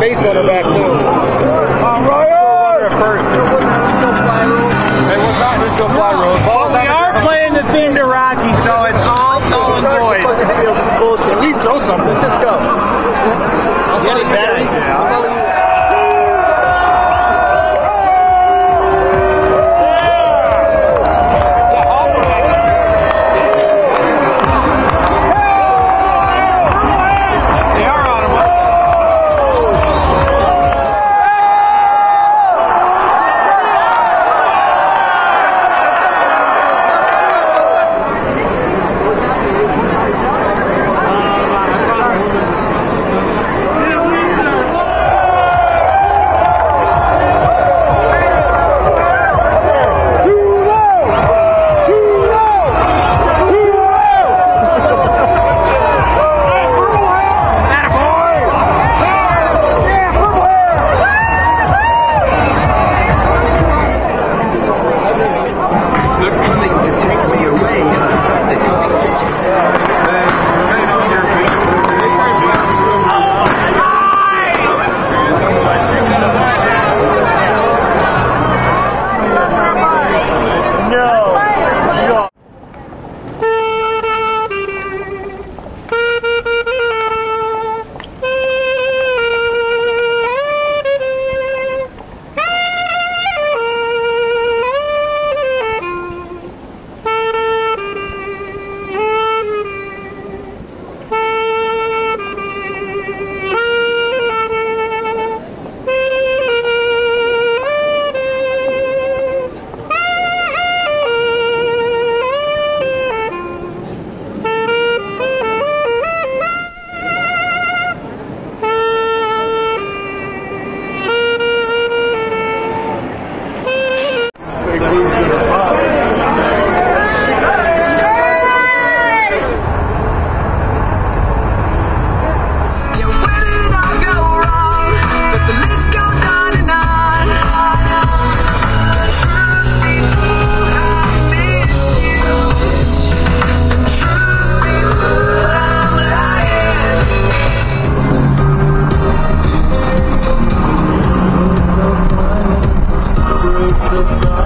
based on the fact Bye.